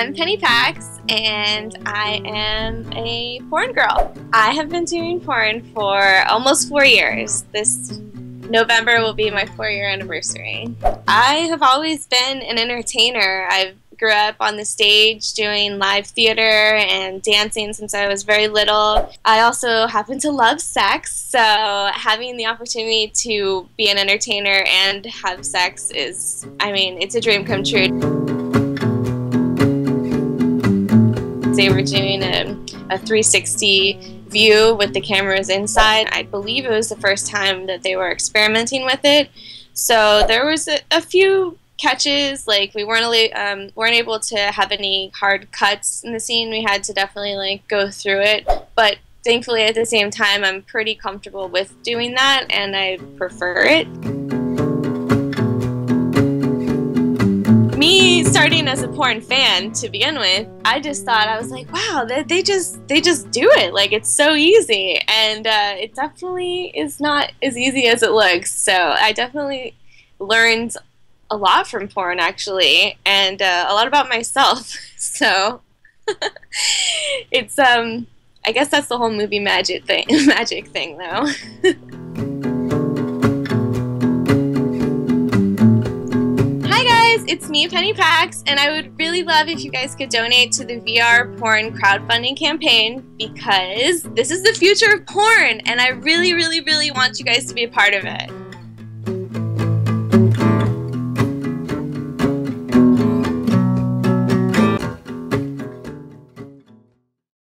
I'm Penny Pax, and I am a porn girl. I have been doing porn for almost four years. This November will be my four-year anniversary. I have always been an entertainer. I grew up on the stage doing live theater and dancing since I was very little. I also happen to love sex, so having the opportunity to be an entertainer and have sex is, I mean, it's a dream come true. They were doing a, a 360 view with the cameras inside. I believe it was the first time that they were experimenting with it. So there was a, a few catches. Like we weren't um, weren't able to have any hard cuts in the scene. We had to definitely like go through it. But thankfully, at the same time, I'm pretty comfortable with doing that, and I prefer it. Starting as a porn fan to begin with, I just thought I was like, wow, they, they just they just do it like it's so easy, and uh, it definitely is not as easy as it looks. So I definitely learned a lot from porn actually, and uh, a lot about myself. So it's um, I guess that's the whole movie magic thing, magic thing though. It's me, Penny Pax, and I would really love if you guys could donate to the VR porn crowdfunding campaign because this is the future of porn, and I really, really, really want you guys to be a part of it.